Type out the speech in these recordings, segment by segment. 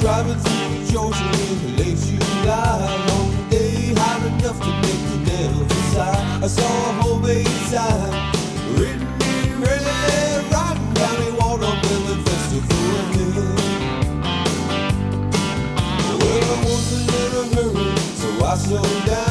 Driving through the ocean in the late July. Long day hot enough to make the devil sigh. I saw a homemade sign written in red, down festival. Well, I wasn't in a hurry, so I slowed down.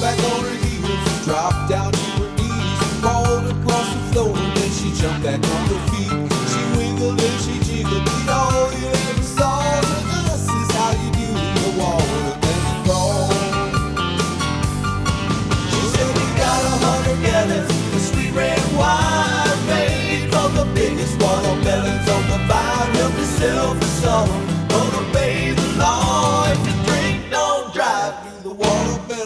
back on her heels, dropped down to her knees, crawled across the floor, and then she jumped back on her feet.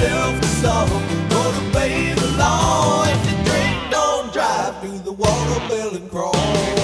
yourself to solve. Obey the law if you drink, don't drive through the water, and crawl.